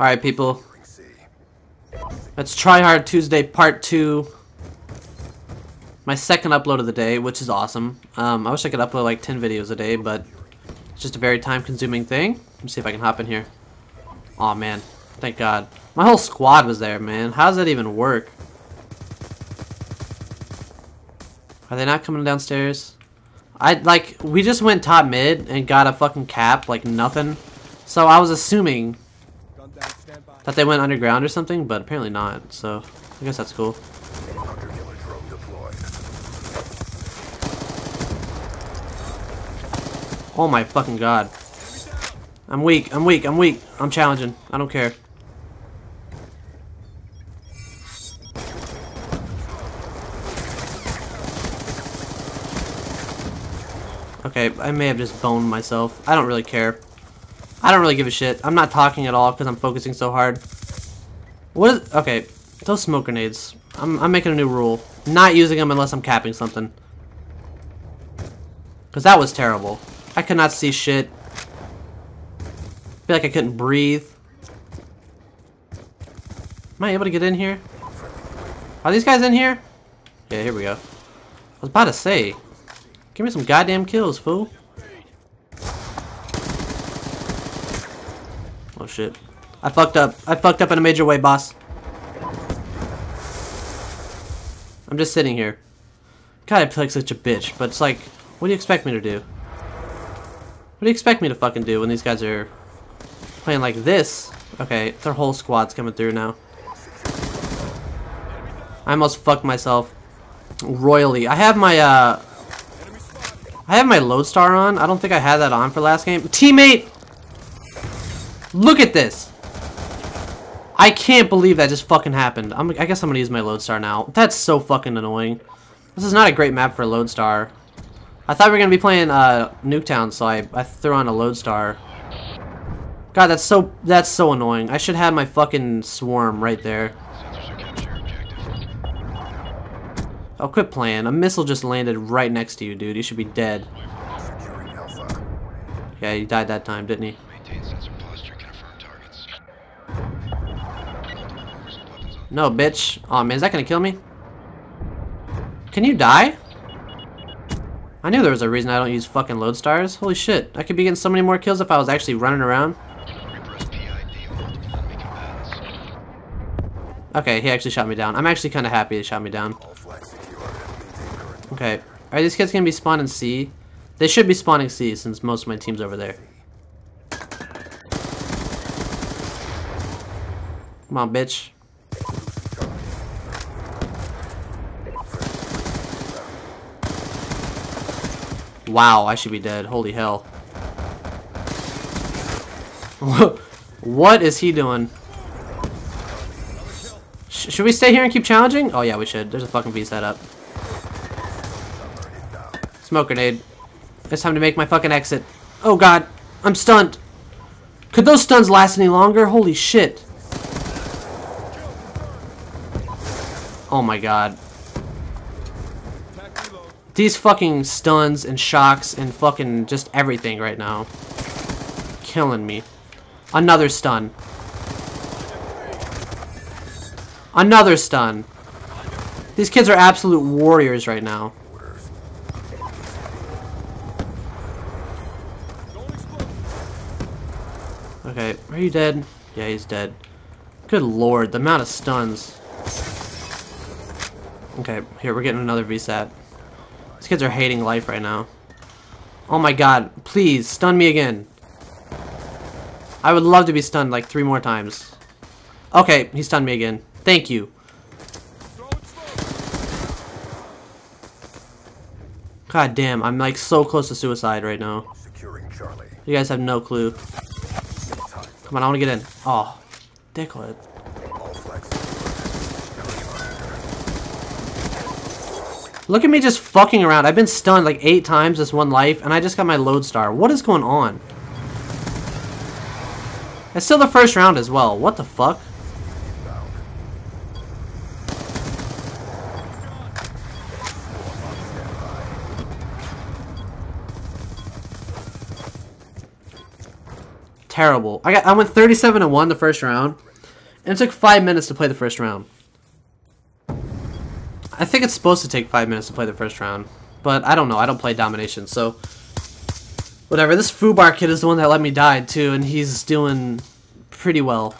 Alright, people. Let's try hard Tuesday part 2. My second upload of the day, which is awesome. Um, I wish I could upload like 10 videos a day, but it's just a very time consuming thing. Let me see if I can hop in here. oh, man. Thank God. My whole squad was there, man. How does that even work? Are they not coming downstairs? I, like, we just went top mid and got a fucking cap, like nothing. So I was assuming that they went underground or something, but apparently not, so I guess that's cool. Oh my fucking god. I'm weak, I'm weak, I'm weak. I'm challenging. I don't care. Okay, I may have just boned myself. I don't really care. I don't really give a shit. I'm not talking at all because I'm focusing so hard. What is... Okay, those smoke grenades. I'm, I'm making a new rule. Not using them unless I'm capping something. Because that was terrible. I could not see shit. feel like I couldn't breathe. Am I able to get in here? Are these guys in here? Yeah, here we go. I was about to say. Give me some goddamn kills, fool. Shit. I fucked up. I fucked up in a major way, boss. I'm just sitting here. God, I play like such a bitch, but it's like, what do you expect me to do? What do you expect me to fucking do when these guys are playing like this? Okay, their whole squad's coming through now. I almost fucked myself royally. I have my, uh, I have my Lodestar on. I don't think I had that on for last game. Teammate! Look at this! I can't believe that just fucking happened. I'm, I guess I'm gonna use my Lodestar now. That's so fucking annoying. This is not a great map for Lodestar. I thought we were gonna be playing uh, Nuketown, so I, I threw on a Lodestar. God, that's so that's so annoying. I should have my fucking swarm right there. Oh, quit playing. A missile just landed right next to you, dude. You should be dead. Yeah, he died that time, didn't he? No, bitch. oh, man, is that gonna kill me? Can you die? I knew there was a reason I don't use fucking Lodestars. Holy shit, I could be getting so many more kills if I was actually running around. Okay, he actually shot me down. I'm actually kind of happy he shot me down. Okay. Are these kids to be spawning C? They should be spawning C since most of my team's over there. Come on, bitch. Wow, I should be dead. Holy hell. what is he doing? Sh should we stay here and keep challenging? Oh yeah, we should. There's a fucking VSAT up. Smoke grenade. It's time to make my fucking exit. Oh god. I'm stunned. Could those stuns last any longer? Holy shit. Oh my god. These fucking stuns and shocks and fucking just everything right now. Killing me. Another stun. Another stun. These kids are absolute warriors right now. Okay, are you dead? Yeah, he's dead. Good lord, the amount of stuns. Okay, here, we're getting another VSAT. These kids are hating life right now. Oh my god, please, stun me again. I would love to be stunned like three more times. Okay, he stunned me again. Thank you. God damn, I'm like so close to suicide right now. You guys have no clue. Come on, I want to get in. Oh, dickhead. Look at me just fucking around. I've been stunned like eight times this one life, and I just got my Lodestar. What is going on? It's still the first round as well. What the fuck? terrible. I got I went 37 and 1 the first round. And it took 5 minutes to play the first round. I think it's supposed to take 5 minutes to play the first round. But I don't know. I don't play domination, so whatever. This Fubar kid is the one that let me die too and he's doing pretty well.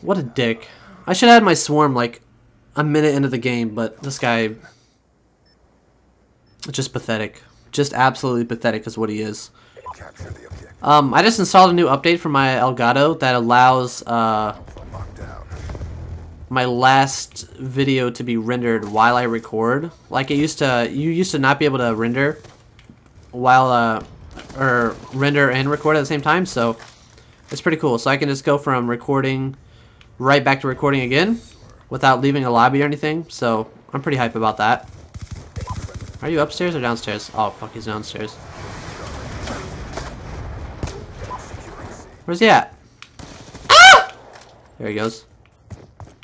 What a dick. I should have had my swarm like a minute into the game, but this guy just pathetic. Just absolutely pathetic is what he is. Um, I just installed a new update for my Elgato that allows uh, my last video to be rendered while I record. Like it used to, you used to not be able to render while, uh, or render and record at the same time, so it's pretty cool. So I can just go from recording right back to recording again without leaving a lobby or anything, so I'm pretty hype about that. Are you upstairs or downstairs? Oh, fuck, he's downstairs. Where's he at? Ah! There he goes.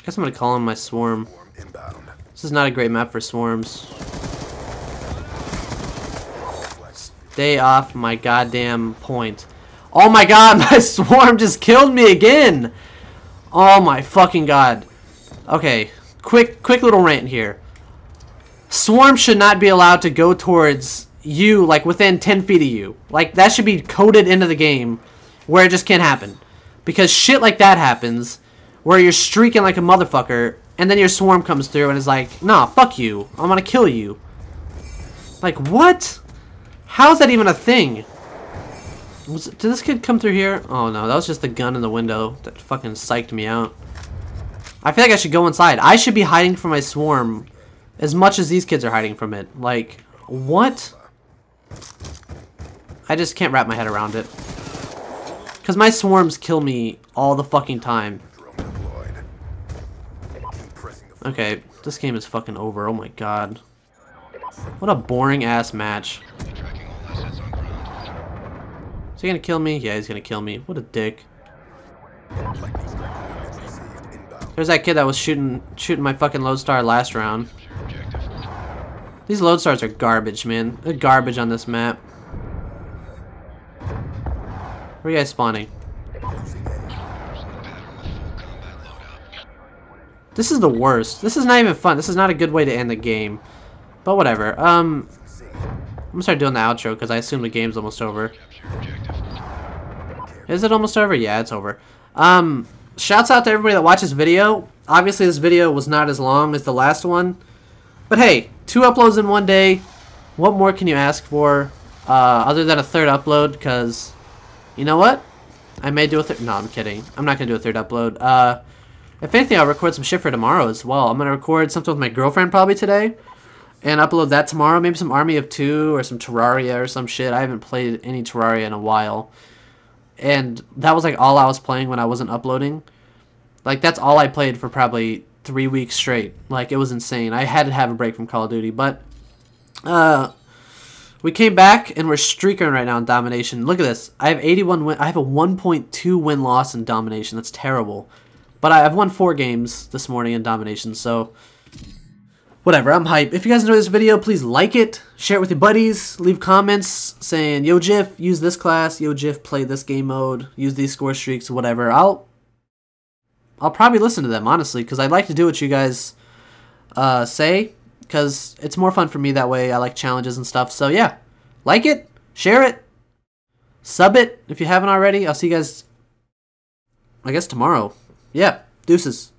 I guess I'm gonna call him my swarm. This is not a great map for swarms. Stay off my goddamn point. Oh my god, my swarm just killed me again! Oh my fucking god. Okay, quick quick little rant here. Swarm should not be allowed to go towards you, like, within 10 feet of you. Like, that should be coded into the game where it just can't happen. Because shit like that happens where you're streaking like a motherfucker and then your swarm comes through and is like, nah, fuck you. I'm gonna kill you. Like, what? How's that even a thing? Was, did this kid come through here? Oh no, that was just the gun in the window that fucking psyched me out. I feel like I should go inside. I should be hiding from my swarm as much as these kids are hiding from it. Like, what? I just can't wrap my head around it. Because my swarms kill me all the fucking time. Okay, this game is fucking over. Oh my god. What a boring ass match. Is he gonna kill me? Yeah, he's gonna kill me. What a dick. There's that kid that was shooting shooting my fucking lodestar last round. These lodestars are garbage, man. They're garbage on this map. Where are you guys spawning? This is the worst. This is not even fun. This is not a good way to end the game. But whatever. Um, I'm gonna start doing the outro because I assume the game's almost over. Is it almost over? Yeah, it's over. Um, shouts out to everybody that watches video. Obviously, this video was not as long as the last one. But hey, two uploads in one day. What more can you ask for? Uh, other than a third upload, because you know what? I may do a third. No, I'm kidding. I'm not gonna do a third upload. Uh, if anything, I'll record some shit for tomorrow as well. I'm gonna record something with my girlfriend probably today, and upload that tomorrow. Maybe some Army of Two or some Terraria or some shit. I haven't played any Terraria in a while, and that was like all I was playing when I wasn't uploading. Like that's all I played for probably three weeks straight. Like it was insane. I had to have a break from Call of Duty, but uh, we came back and we're streaking right now in domination. Look at this. I have 81 win. I have a 1.2 win loss in domination. That's terrible. But I've won four games this morning in domination, so whatever. I'm hype. If you guys enjoyed this video, please like it, share it with your buddies, leave comments saying, "Yo, Jihf, use this class. Yo, Jihf, play this game mode. Use these score streaks, whatever." I'll I'll probably listen to them honestly, because I'd like to do what you guys uh, say because it's more fun for me that way. I like challenges and stuff. So yeah, like it, share it, sub it if you haven't already. I'll see you guys, I guess, tomorrow. Yeah, deuces.